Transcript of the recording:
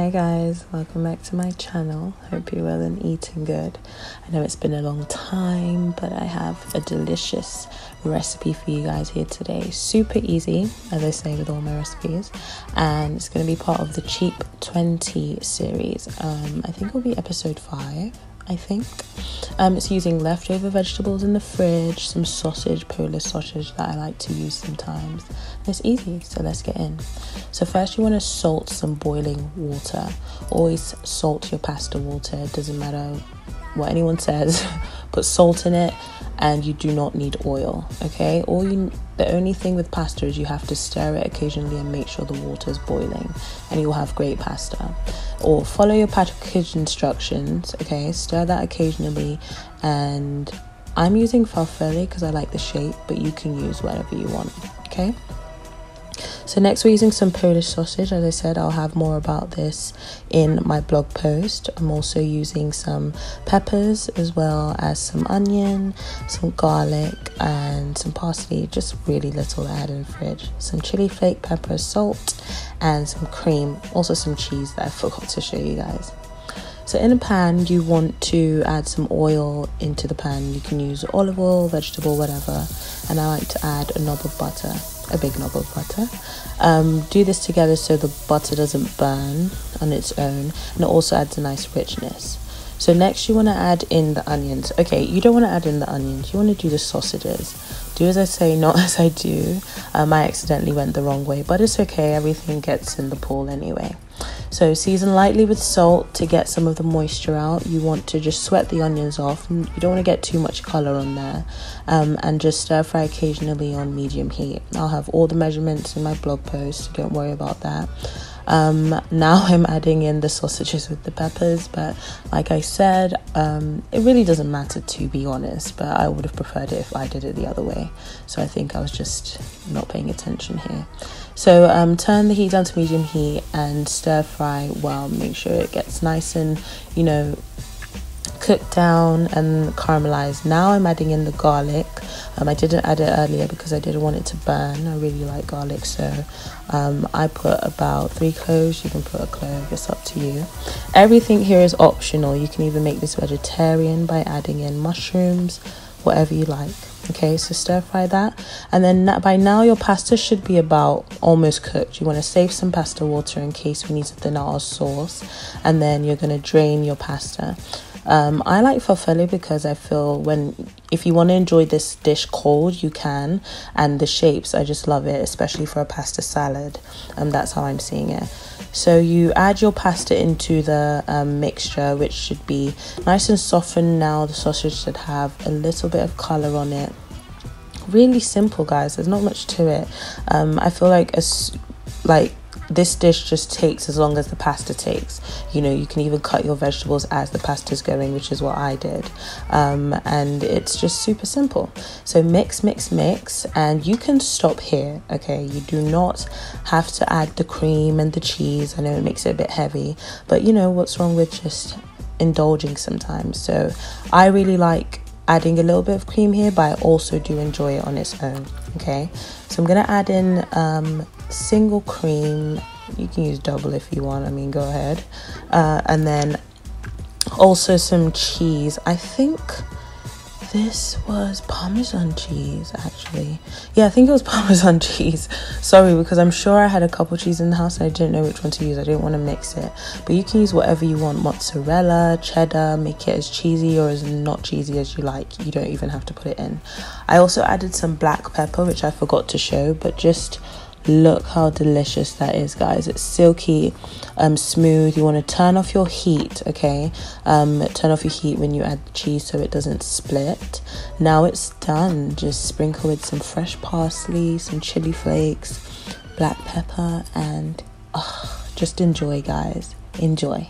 Hi guys, welcome back to my channel. Hope you're well and eating good. I know it's been a long time, but I have a delicious recipe for you guys here today. Super easy, as I say with all my recipes, and it's going to be part of the Cheap 20 series. Um, I think it'll be episode 5. I think. Um, it's using leftover vegetables in the fridge, some sausage, Polish sausage that I like to use sometimes. It's easy, so let's get in. So, first, you want to salt some boiling water. Always salt your pasta water, it doesn't matter what anyone says, put salt in it and you do not need oil okay? All you the only thing with pasta is you have to stir it occasionally and make sure the water is boiling and you'll have great pasta. Or follow your package instructions okay? Stir that occasionally and i'm using farfalle because i like the shape but you can use whatever you want okay so next we're using some Polish sausage. As I said, I'll have more about this in my blog post. I'm also using some peppers as well as some onion, some garlic and some parsley, just really little to add in the fridge. Some chili flake, pepper, salt and some cream. Also some cheese that I forgot to show you guys. So in a pan, you want to add some oil into the pan. You can use olive oil, vegetable, whatever. And I like to add a knob of butter a big knob of butter. Um, do this together so the butter doesn't burn on its own and it also adds a nice richness. So next you want to add in the onions. Okay, you don't want to add in the onions. You want to do the sausages. Do as I say, not as I do. Um, I accidentally went the wrong way, but it's okay. Everything gets in the pool anyway. So season lightly with salt to get some of the moisture out. You want to just sweat the onions off. You don't want to get too much color on there. Um, and just stir fry occasionally on medium heat. I'll have all the measurements in my blog post. So don't worry about that. Um, now I'm adding in the sausages with the peppers, but like I said, um, it really doesn't matter to be honest. But I would have preferred it if I did it the other way. So I think I was just not paying attention here. So um, turn the heat down to medium heat and stir fry well. Make sure it gets nice and you know cooked down and caramelized. Now I'm adding in the garlic. Um, I didn't add it earlier because I didn't want it to burn. I really like garlic, so um, I put about three cloves. You can put a clove, it's up to you. Everything here is optional. You can even make this vegetarian by adding in mushrooms, whatever you like. Okay, so stir fry that, and then by now your pasta should be about almost cooked. You want to save some pasta water in case we need to thin out our sauce, and then you're going to drain your pasta. Um, I like farfalle because I feel when if you want to enjoy this dish cold, you can, and the shapes I just love it, especially for a pasta salad. Um, that's how I'm seeing it. So you add your pasta into the um, mixture, which should be nice and softened. Now the sausage should have a little bit of color on it. Really simple, guys. There's not much to it. Um, I feel like as like this dish just takes as long as the pasta takes. You know, you can even cut your vegetables as the pasta's going, which is what I did. Um, and it's just super simple. So mix, mix, mix, and you can stop here, okay? You do not have to add the cream and the cheese. I know it makes it a bit heavy, but you know, what's wrong with just indulging sometimes? So I really like adding a little bit of cream here, but I also do enjoy it on its own. Okay, so I'm gonna add in um, single cream. You can use double if you want. I mean, go ahead. Uh, and then also some cheese. I think this was Parmesan cheese, actually. Yeah, I think it was Parmesan cheese. Sorry, because I'm sure I had a couple cheese in the house and I didn't know which one to use. I didn't want to mix it. But you can use whatever you want mozzarella, cheddar, make it as cheesy or as not cheesy as you like. You don't even have to put it in. I also added some black pepper, which I forgot to show, but just Look how delicious that is, guys. It's silky, um, smooth. You want to turn off your heat, okay? Um, turn off your heat when you add the cheese so it doesn't split. Now it's done. Just sprinkle with some fresh parsley, some chili flakes, black pepper, and oh, just enjoy, guys. Enjoy.